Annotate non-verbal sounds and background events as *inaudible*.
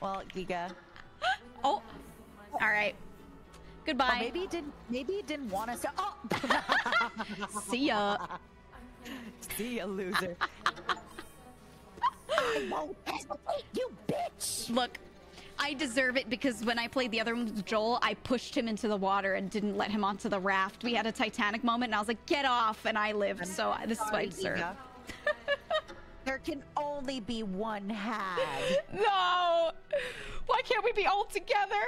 Well, Geega. *gasps* oh. All right. Goodbye. Or maybe he didn't. Maybe he didn't want us to. Oh. *laughs* See ya. *laughs* See ya, loser. I won't hesitate, you bitch. Look, I deserve it because when I played the other one with Joel, I pushed him into the water and didn't let him onto the raft. We had a Titanic moment, and I was like, "Get off!" and I lived. I'm so uh, this is what I deserve. *laughs* There can only be one hag. No! Why can't we be all together?